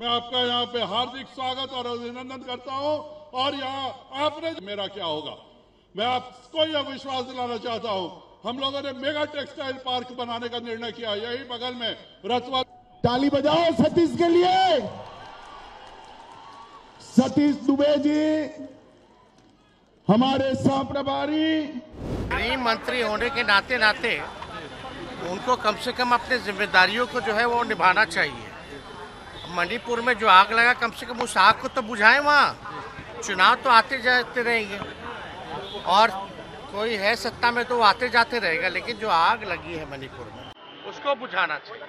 मैं आपका यहाँ पे हार्दिक स्वागत और अभिनंदन करता हूँ और यहाँ आपने मेरा क्या होगा? मैं आपको यह विश्वास दिलाना चाहता हूँ हम लोगों ने मेगा टेक्सटाइल पार्क बनाने का निर्णय किया यही बगल में रतवा ताली बजाओ सतीश के लिए। सतीश दुबे जी हमारे सह प्रभारी। गृह मंत्री होने के नाते नाते उनको कम से कम अपने जिम्मेदारियों को जो है वो निभाना चाहिए। मणिपुर में जो आग लगा, कम से कम उस आग को तो बुझाएँ वहाँ। चुनाव तो आते जाते रहेंगे। और कोई है सत्ता में तो आते जाते रहेगा, लेकिन जो आग लगी है मणिपुर में, उसको बुझाना चाहिए।